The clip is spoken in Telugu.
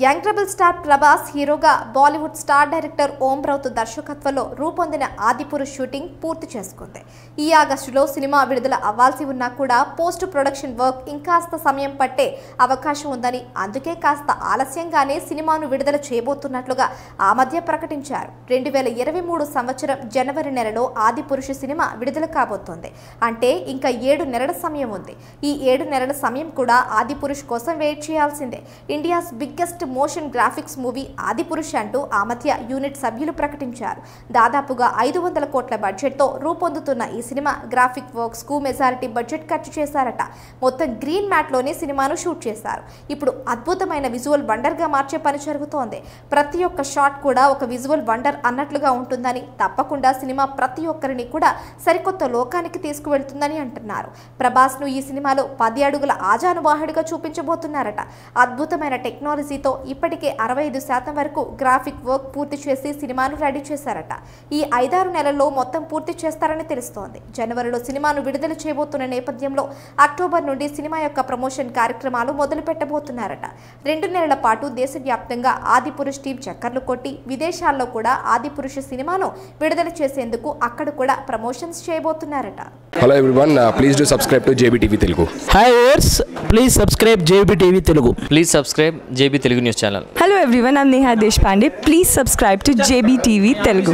యంగ్ రెబల్ స్టార్ ప్రభాస్ హీరోగా బాలీవుడ్ స్టార్ డైరెక్టర్ ఓం రౌత్ దర్శకత్వంలో రూపొందిన ఆదిపురుష్ షూటింగ్ పూర్తి చేసుకుంది. ఈ ఆగస్టులో సినిమా విడుదల అవ్వాల్సి ఉన్నా కూడా పోస్ట్ ప్రొడక్షన్ వర్క్ ఇంకాస్త సమయం పట్టే అవకాశం ఉందని అందుకే కాస్త ఆలస్యంగానే సినిమాను విడుదల చేయబోతున్నట్లుగా ఆ మధ్య ప్రకటించారు. రెండు వేల ఇరవై మూడు సంవత్సరం జనవరి నెలలో ఆదిపురుషు సినిమా విడుదల కాబోతోంది. అంటే ఇంకా ఏడు నెలల సమయం ఉంది. ఈ ఏడు నెలల సమయం కూడా ఆదిపురుష్ కోసం వెయిట్ చేయాల్సిందే. India's biggest motion graphics movie Adipurush అంటూ ఆ మధ్య యూనిట్ సభ్యులు ప్రకటించారు. దాదాపుగా ఐదు వందల కోట్ల బడ్జెట్తో రూపొందుతున్న ఈ సినిమా గ్రాఫిక్ వర్క్స్కు మెజారిటీ బడ్జెట్ ఖర్చు చేశారట. మొత్తం గ్రీన్ మ్యాట్లోనే సినిమాను షూట్ చేశారు. ఇప్పుడు అద్భుతమైన విజువల్ వండర్గా మార్చే పని జరుగుతోంది. ప్రతి ఒక్క షాట్ కూడా ఒక విజువల్ వండర్ అన్నట్లుగా ఉంటుందని తప్పకుండా సినిమా ప్రతి ఒక్కరిని కూడా సరికొత్త లోకానికి తీసుకువెళ్తుందని అంటున్నారు. ప్రభాస్ను ఈ సినిమాలో పది అడుగుల ఆజానుబాహుడిగా చూపించబోతున్నారట. అద్భుతమైన టెక్నాలజీతో ఇప్పటికే అరవై ఐదు శాతం వరకు గ్రాఫిక్ వర్క్ పూర్తి చేసి సినిమాను రెడీ చేశారట. ఈ ఐదారు నెలల్లో మొత్తం పూర్తి చేస్తారని తెలుస్తోంది. జనవరిలో సినిమాను విడుదల చేయబోతున్న నేపథ్యంలో అక్టోబర్ నుండి సినిమా యొక్క ప్రమోషన్ కార్యక్రమాలు మొదలు పెట్టబోతున్నారట. రెండు నెలల పాటు దేశవ్యాప్తంగా ఆదిపురుష్ టీం చక్కర్లు కొట్టి విదేశాల్లో కూడా ఆదిపురుష సినిమాను విడుదల చేసేందుకు అక్కడ కూడా promotions చేయబోతున్నారట. Hello everyone please do subscribe to JB TV Telugu hi ours please subscribe JB TV Telugu please subscribe JB Telugu news channel Hello everyone, I'm Neha Deshpande. Please subscribe to JBTV Telugu.